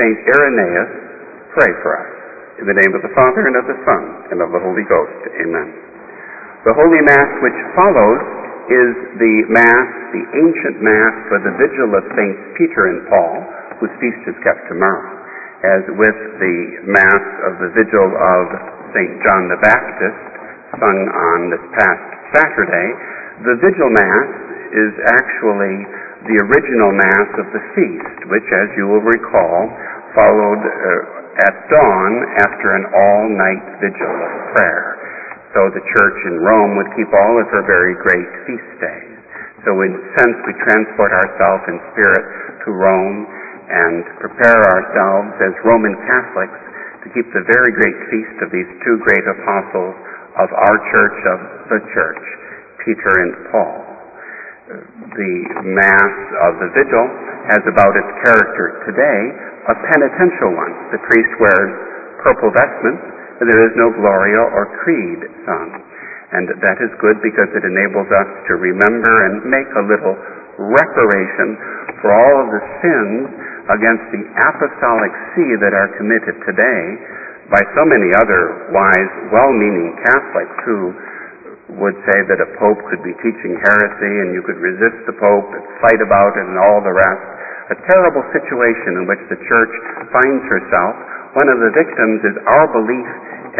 Saint Irenaeus, pray for us. In the name of the Father, and of the Son, and of the Holy Ghost. Amen. The Holy Mass which follows is the Mass, the ancient Mass for the vigil of Saints Peter and Paul, whose feast is kept tomorrow. As with the Mass of the vigil of St. John the Baptist, sung on this past Saturday, the Vigil Mass is actually the original Mass of the feast, which, as you will recall, followed uh, at dawn after an all-night vigil of prayer. So the church in Rome would keep all of her very great feast days. So in a sense, we transport ourselves in spirit to Rome and prepare ourselves as Roman Catholics to keep the very great feast of these two great apostles of our church, of the church, Peter and Paul. The Mass of the Vigil has about its character today a penitential one. The priest wears purple vestments, and there is no Gloria or Creed sung. And that is good because it enables us to remember and make a little reparation for all of the sins against the apostolic see that are committed today by so many other wise, well-meaning Catholics who would say that a pope could be teaching heresy and you could resist the pope and fight about it and all the rest. A terrible situation in which the church finds herself. One of the victims is our belief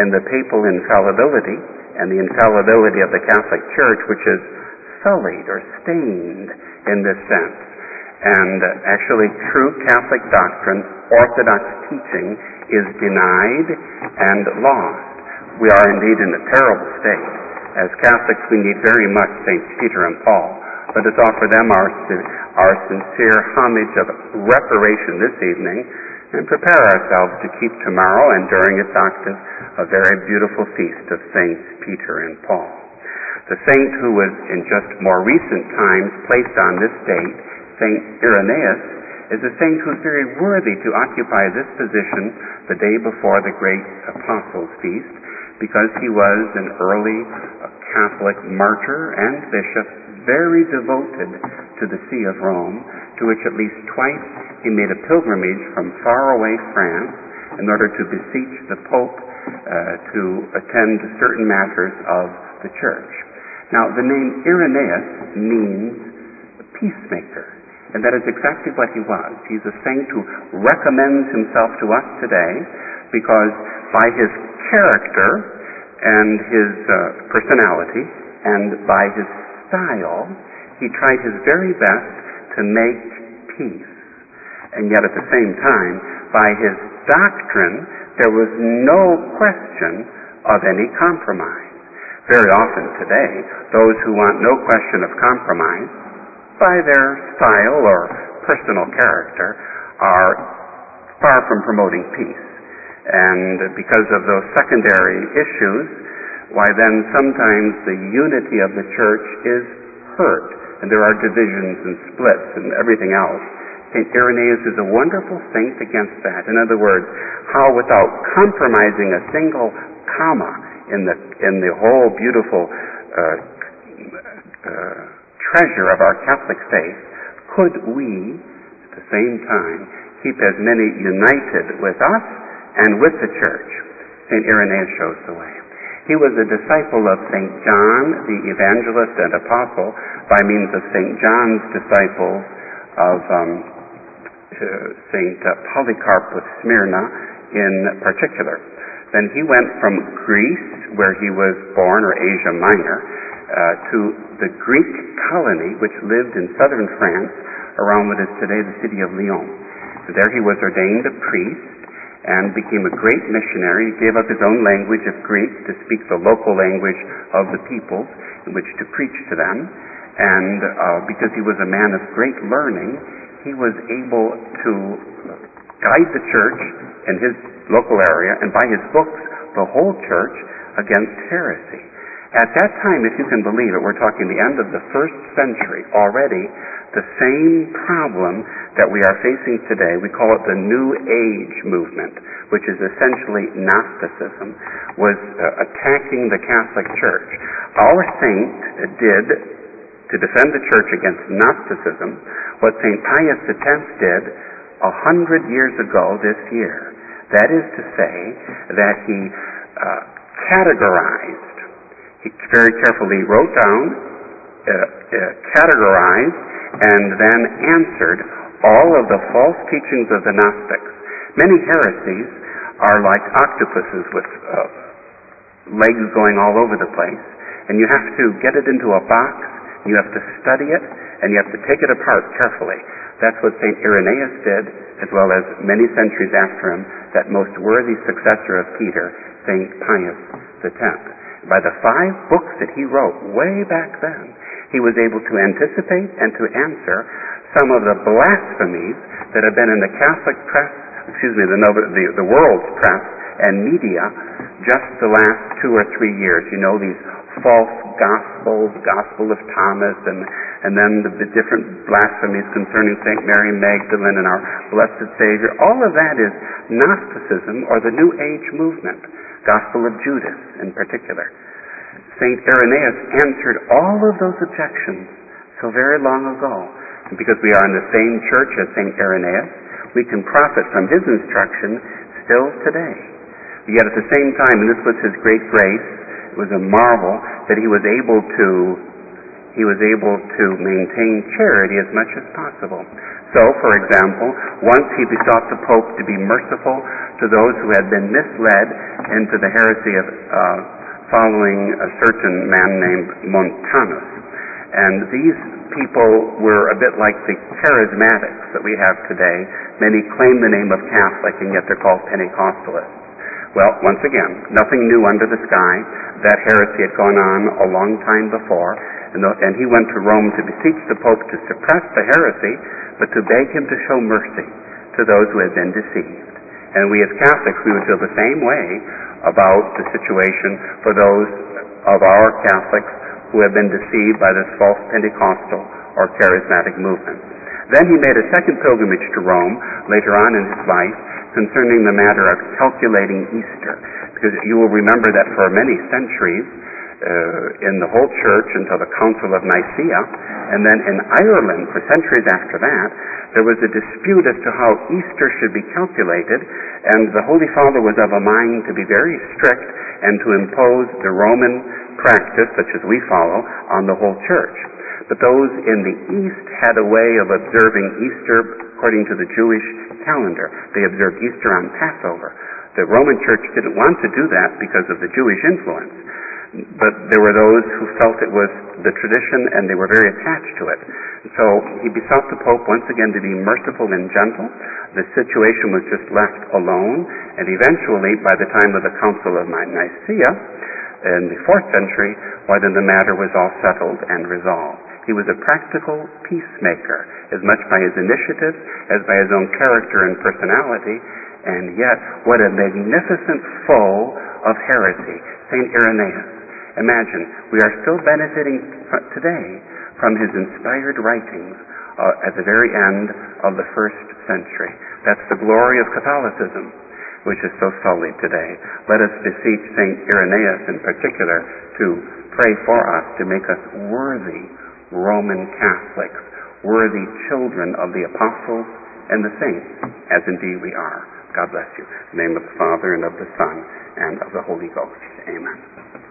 in the papal infallibility and the infallibility of the Catholic Church, which is sullied or stained in this sense. And actually, true Catholic doctrine, Orthodox teaching, is denied and lost. We are indeed in a terrible state. As Catholics, we need very much St. Peter and Paul. Let us offer them our, our sincere homage of reparation this evening and prepare ourselves to keep tomorrow and during its octave a very beautiful feast of Saints Peter and Paul. The saint who was in just more recent times placed on this date, Saint Irenaeus, is a saint who's very worthy to occupy this position the day before the great Apostles' Feast because he was an early Catholic martyr and bishop, very devoted to the See of Rome, to which at least twice he made a pilgrimage from faraway France in order to beseech the Pope uh, to attend to certain matters of the Church. Now, the name Irenaeus means peacemaker. And that is exactly what he was. He's a saint who recommends himself to us today because by his character and his uh, personality and by his style, he tried his very best to make peace. And yet at the same time, by his doctrine, there was no question of any compromise. Very often today, those who want no question of compromise by their style or personal character, are far from promoting peace. And because of those secondary issues, why then sometimes the unity of the church is hurt, and there are divisions and splits and everything else. St. Irenaeus is a wonderful saint against that. In other words, how without compromising a single comma in the, in the whole beautiful uh, uh, treasure of our Catholic faith, could we, at the same time, keep as many united with us and with the church? St. Irenaeus shows the way. He was a disciple of St. John, the evangelist and apostle, by means of St. John's disciples of um, uh, St. Polycarp of Smyrna in particular. Then he went from Greece, where he was born, or Asia Minor, uh, to the Greek colony which lived in southern France around what is today the city of Lyon. There he was ordained a priest and became a great missionary. He gave up his own language of Greek to speak the local language of the people in which to preach to them. And uh, because he was a man of great learning, he was able to guide the church in his local area and by his books the whole church against heresy. At that time, if you can believe it, we're talking the end of the first century already, the same problem that we are facing today, we call it the New Age movement, which is essentially Gnosticism, was uh, attacking the Catholic Church. Our saint did, to defend the church against Gnosticism, what St. Pius X did a hundred years ago this year. That is to say that he uh, categorized, he very carefully wrote down, uh, uh, categorized, and then answered all of the false teachings of the Gnostics. Many heresies are like octopuses with uh, legs going all over the place, and you have to get it into a box, you have to study it, and you have to take it apart carefully. That's what St. Irenaeus did, as well as many centuries after him, that most worthy successor of Peter, St. Pius X. By the five books that he wrote way back then, he was able to anticipate and to answer some of the blasphemies that have been in the Catholic press, excuse me, the, the, the world's press and media just the last two or three years. You know, these false gospels, Gospel of Thomas, and, and then the, the different blasphemies concerning St. Mary Magdalene and our Blessed Savior. All of that is Gnosticism or the New Age movement, Gospel of Judas in particular. St. Irenaeus answered all of those objections so very long ago. And because we are in the same church as St. Irenaeus, we can profit from his instruction still today. Yet at the same time, and this was his great grace, it was a marvel that he was able to he was able to maintain charity as much as possible. So, for example, once he besought the Pope to be merciful to those who had been misled into the heresy of uh, following a certain man named Montanus. And these people were a bit like the charismatics that we have today. Many claim the name of Catholic, and yet they're called Pentecostalists. Well, once again, nothing new under the sky. That heresy had gone on a long time before, and, the, and he went to Rome to beseech the Pope to suppress the heresy, but to beg him to show mercy to those who had been deceived. And we as Catholics, we would feel the same way about the situation for those of our Catholics who have been deceived by this false Pentecostal or charismatic movement. Then he made a second pilgrimage to Rome later on in his life concerning the matter of calculating Easter. Because you will remember that for many centuries, uh, in the whole church until the Council of Nicaea, and then in Ireland for centuries after that, there was a dispute as to how Easter should be calculated, and the Holy Father was of a mind to be very strict and to impose the Roman practice, such as we follow, on the whole church. But those in the East had a way of observing Easter according to the Jewish calendar. They observed Easter on Passover. The Roman Church didn't want to do that because of the Jewish influence but there were those who felt it was the tradition and they were very attached to it. So he besought the Pope once again to be merciful and gentle. The situation was just left alone, and eventually, by the time of the Council of Nicaea in the fourth century, why then the matter was all settled and resolved. He was a practical peacemaker, as much by his initiative as by his own character and personality, and yet what a magnificent foe of heresy, St. Irenaeus. Imagine, we are still benefiting today from his inspired writings uh, at the very end of the first century. That's the glory of Catholicism, which is so sullied today. Let us beseech St. Irenaeus in particular to pray for us to make us worthy Roman Catholics, worthy children of the apostles and the saints, as indeed we are. God bless you. In the name of the Father and of the Son and of the Holy Ghost. Amen.